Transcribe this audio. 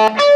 you